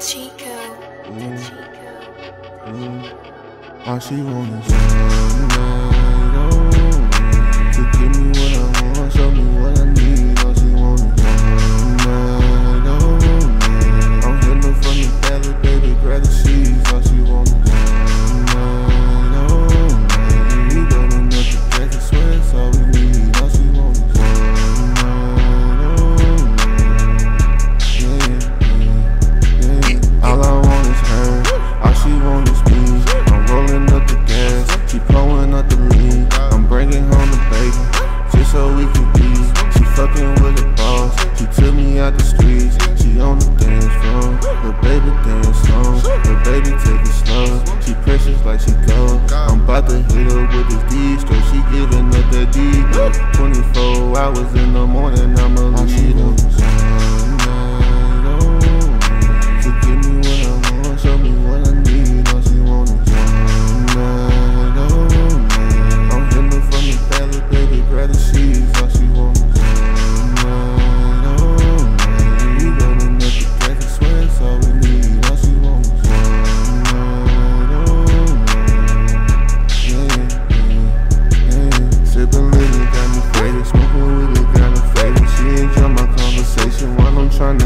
Chico. Mm. Mm. All she wanna do damn slow. Her baby take it slow. She precious like she gold. I'm about to hit her with this D straight. She giving up that D. 24 hours in the morning, I'ma.